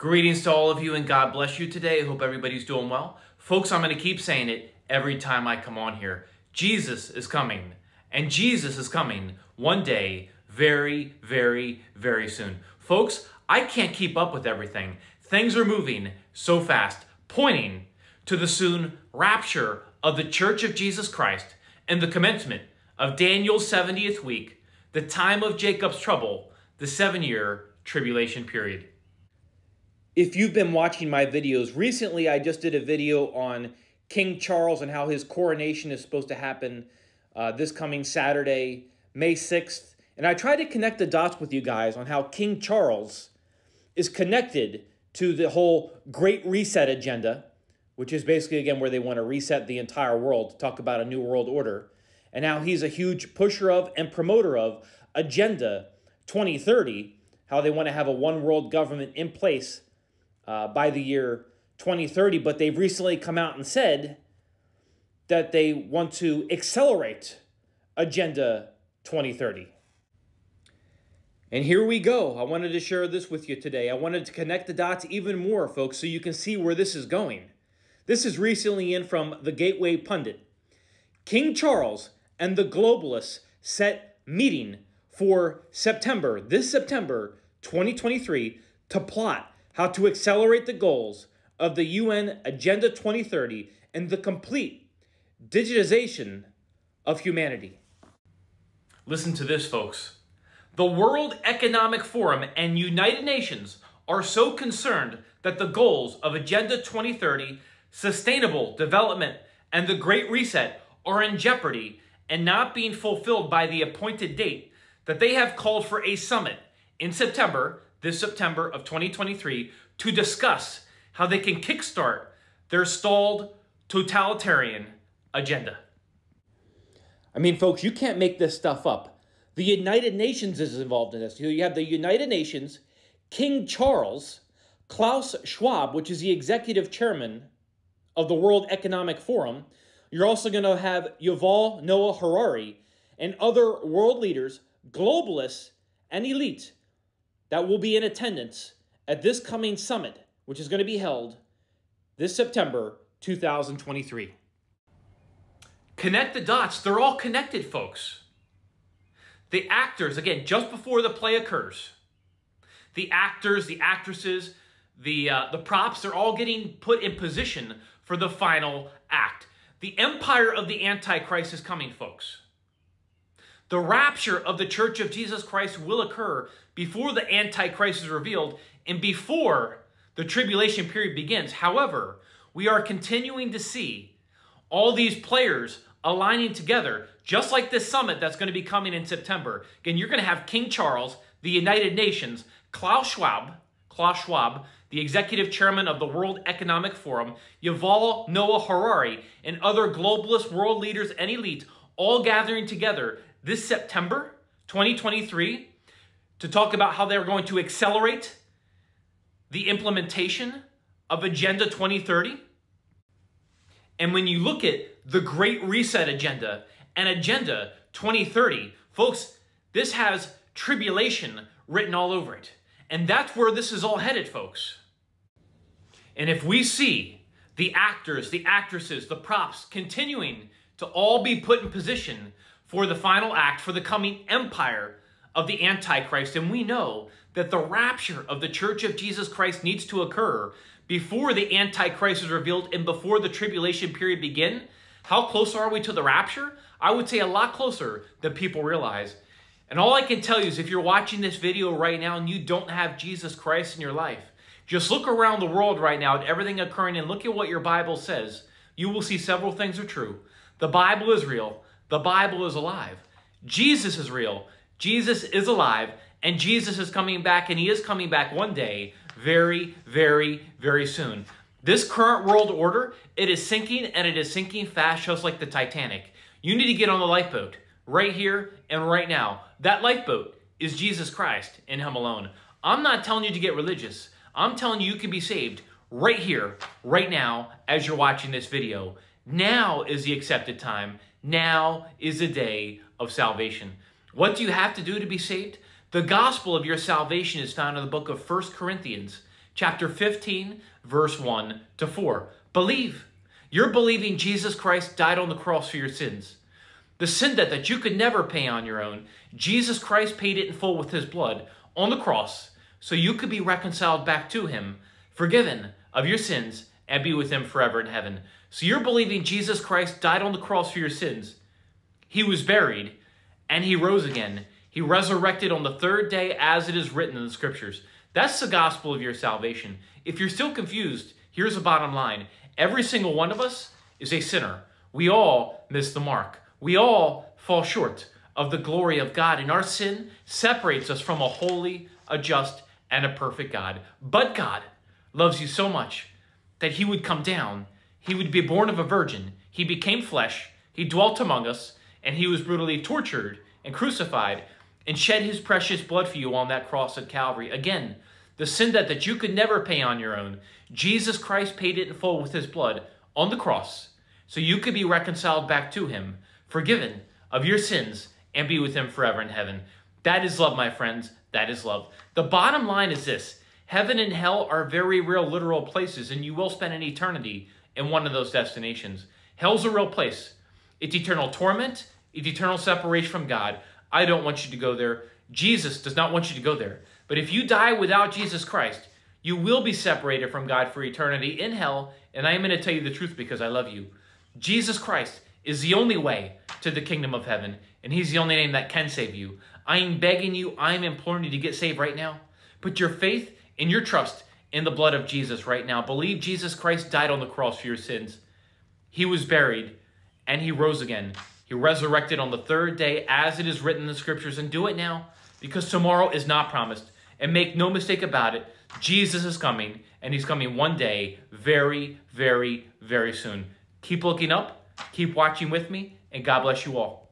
Greetings to all of you and God bless you today. I hope everybody's doing well. Folks, I'm going to keep saying it every time I come on here. Jesus is coming, and Jesus is coming one day very, very, very soon. Folks, I can't keep up with everything. Things are moving so fast, pointing to the soon rapture of the Church of Jesus Christ and the commencement of Daniel's 70th week, the time of Jacob's trouble, the seven year tribulation period. If you've been watching my videos, recently I just did a video on King Charles and how his coronation is supposed to happen uh, this coming Saturday, May 6th. And I tried to connect the dots with you guys on how King Charles is connected to the whole Great Reset agenda, which is basically, again, where they want to reset the entire world, talk about a new world order, and how he's a huge pusher of and promoter of Agenda 2030, how they want to have a one world government in place uh, by the year 2030, but they've recently come out and said that they want to accelerate Agenda 2030. And here we go. I wanted to share this with you today. I wanted to connect the dots even more, folks, so you can see where this is going. This is recently in from the Gateway Pundit. King Charles and the globalists set meeting for September, this September 2023, to plot how to accelerate the goals of the UN Agenda 2030 and the complete digitization of humanity. Listen to this, folks. The World Economic Forum and United Nations are so concerned that the goals of Agenda 2030, sustainable development, and the Great Reset are in jeopardy and not being fulfilled by the appointed date that they have called for a summit in September this September of 2023 to discuss how they can kickstart their stalled totalitarian agenda. I mean, folks, you can't make this stuff up. The United Nations is involved in this. You have the United Nations, King Charles, Klaus Schwab, which is the executive chairman of the World Economic Forum. You're also going to have Yuval Noah Harari and other world leaders, globalists, and elite that will be in attendance at this coming summit, which is going to be held this September 2023. Connect the dots. They're all connected, folks. The actors, again, just before the play occurs, the actors, the actresses, the, uh, the props, they're all getting put in position for the final act. The empire of the Antichrist is coming, folks. The rapture of the Church of Jesus Christ will occur before the Antichrist is revealed and before the tribulation period begins. However, we are continuing to see all these players aligning together, just like this summit that's going to be coming in September. Again, you're going to have King Charles, the United Nations, Klaus Schwab, Klaus Schwab, the executive chairman of the World Economic Forum, Yuval Noah Harari, and other globalist world leaders and elite all gathering together this September 2023 to talk about how they're going to accelerate the implementation of Agenda 2030. And when you look at the Great Reset Agenda and Agenda 2030, folks, this has tribulation written all over it. And that's where this is all headed, folks. And if we see the actors, the actresses, the props continuing to all be put in position for the final act, for the coming empire of the Antichrist. And we know that the rapture of the Church of Jesus Christ needs to occur before the Antichrist is revealed and before the tribulation period begin. How close are we to the rapture? I would say a lot closer than people realize. And all I can tell you is if you're watching this video right now and you don't have Jesus Christ in your life, just look around the world right now at everything occurring and look at what your Bible says. You will see several things are true. The Bible is real. The Bible is alive. Jesus is real. Jesus is alive. And Jesus is coming back, and he is coming back one day very, very, very soon. This current world order, it is sinking, and it is sinking fast, just like the Titanic. You need to get on the lifeboat right here and right now. That lifeboat is Jesus Christ and him alone. I'm not telling you to get religious. I'm telling you you can be saved right here, right now, as you're watching this video. Now is the accepted time. Now is the day of salvation. What do you have to do to be saved? The gospel of your salvation is found in the book of 1 Corinthians, chapter 15, verse 1 to 4. Believe. You're believing Jesus Christ died on the cross for your sins. The sin debt that you could never pay on your own, Jesus Christ paid it in full with his blood on the cross so you could be reconciled back to him, forgiven of your sins, and be with him forever in heaven. So you're believing Jesus Christ died on the cross for your sins. He was buried, and he rose again. He resurrected on the third day as it is written in the scriptures. That's the gospel of your salvation. If you're still confused, here's the bottom line. Every single one of us is a sinner. We all miss the mark. We all fall short of the glory of God, and our sin separates us from a holy, a just, and a perfect God. But God loves you so much that he would come down, he would be born of a virgin, he became flesh, he dwelt among us, and he was brutally tortured and crucified and shed his precious blood for you on that cross at Calvary. Again, the sin debt that you could never pay on your own, Jesus Christ paid it in full with his blood on the cross so you could be reconciled back to him forgiven of your sins, and be with him forever in heaven. That is love, my friends. That is love. The bottom line is this heaven and hell are very real, literal places, and you will spend an eternity in one of those destinations. Hell's a real place. It's eternal torment, it's eternal separation from God. I don't want you to go there. Jesus does not want you to go there. But if you die without Jesus Christ, you will be separated from God for eternity in hell, and I am going to tell you the truth because I love you. Jesus Christ is the only way to the kingdom of heaven, and he's the only name that can save you. I am begging you, I am imploring you to get saved right now. Put your faith and your trust in the blood of Jesus right now. Believe Jesus Christ died on the cross for your sins. He was buried, and he rose again. He resurrected on the third day, as it is written in the scriptures, and do it now, because tomorrow is not promised. And make no mistake about it, Jesus is coming, and he's coming one day, very, very, very soon. Keep looking up Keep watching with me, and God bless you all.